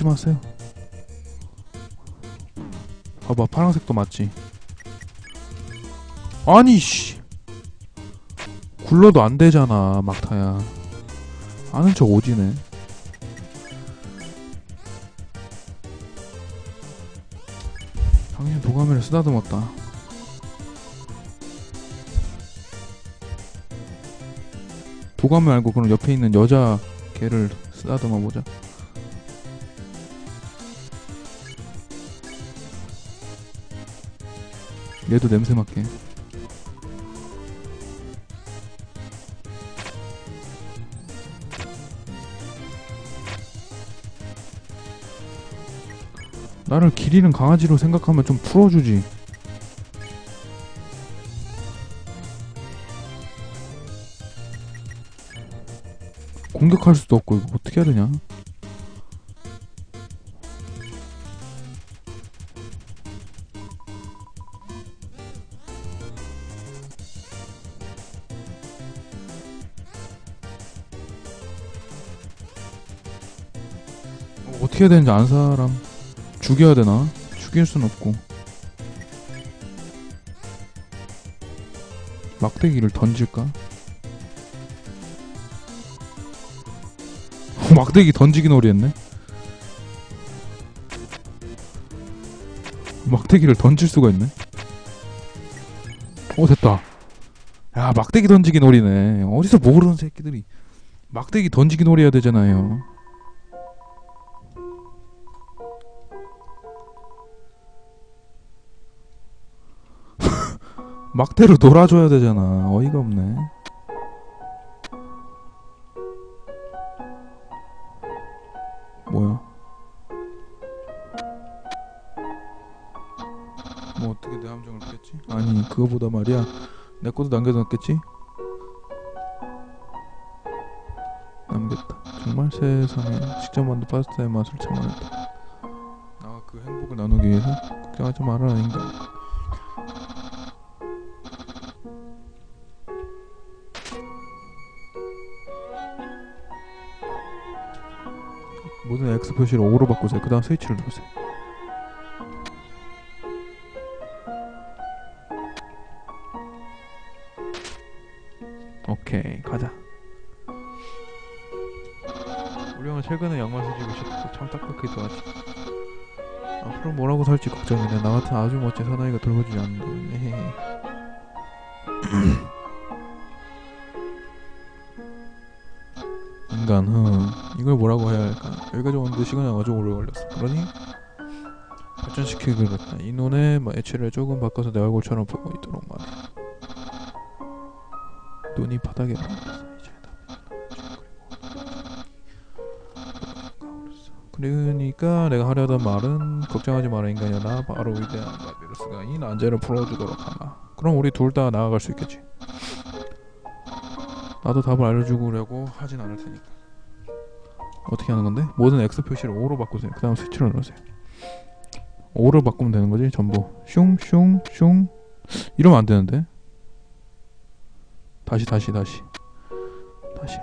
오지 마세요. 봐봐, 파란색도 맞지? 아니, 씨. 굴러도 안 되잖아, 막타야. 아는 척 오지네. 당신 도가미를 쓰다듬었다. 도가미 말고 그럼 옆에 있는 여자 개를 쓰다듬어 보자. 얘도 냄새 맡게. 나를 기리는 강아지로 생각하면 좀 풀어주지. 공격할 수도 없고 이거 어떻게 해야 되냐? 어, 어떻게 해야 되는지 아는 사람 죽여야 되나? 죽일 순 없고 막대기를 던질까? [laughs] 막대기 던지기 놀이 했네. 막대기를 던질 수가 있네. 오 됐다. 야 막대기 던지기 놀이네. 어디서 모르는 새끼들이 막대기 던지기 놀이 해야 되잖아요. 막대로 놀아줘야 되잖아. 어이가 없네. 뭐야? 뭐 어떻게 내 함정을 깼지? 아니 그거보다 말이야 내 것도 남겨놨겠지? 남겼다 정말 세상에 직접 만든 파스타의 맛을 참아냈다 나와 그 행복을 나누기 위해서 걱정하지 마라 인간 표시를 5로 바꾸세요. 그 다음 스위치를 누르세요. 오케이 가자. 우리 형은 최근에 양말 수집을 시작해서 참 딱딱하기도 하지. 앞으로 뭐라고 살지 걱정이네. 나 같은 아주 멋진 사나이가 돌보지 않는데 에 인간 흠 이걸 뭐라고 해야 할까? 여기까지 오는데 시간이 아주 오래 걸렸어. 그러니 발전시키기로 했다. 이 눈에 뭐 애체를 조금 바꿔서 내 얼굴처럼 보고 있도록 말해. 눈이 바닥에 이제 그러니까 내가 하려던 말은 걱정하지 마라 인간이야 나 바로 위대한 바비루스가 이 난제를 풀어주도록 하마. 그럼 우리 둘 다 나아갈 수 있겠지. 나도 답을 알려주려고 하진 않을 테니까 어떻게 하는 건데? 모든 X 표시를 5로 바꾸세요. 그 다음 스위치를 누르세요. 5를 바꾸면 되는 거지 전부. 슝 슝 슝. 이러면 안 되는데. 다시 다시 다시. 다시.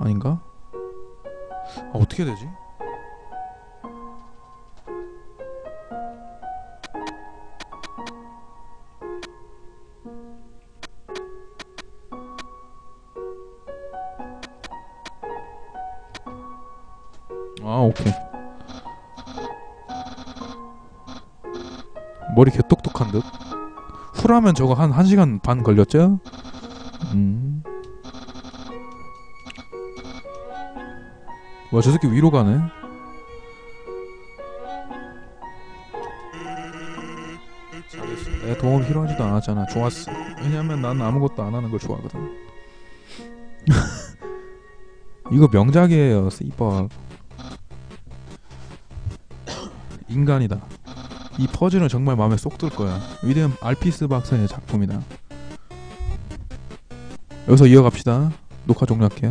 아닌가? 아, 어떻게 되지? 머리 개 똑똑한 듯 후라면 저거 한 1시간 반 걸렸죠? 음. 와, 저 새끼 위로 가네. 내 도움 필요하지도 않았잖아. 좋았어. 왜냐면 난 아무것도 안 하는 걸 좋아하거든. [laughs] 이거 명작이에요, 씨발. 인간이다. 이 퍼즐은 정말 마음에 쏙 들 거야. 위대한 알피스 박사의 작품이다. 여기서 이어갑시다. 녹화 종료할게요.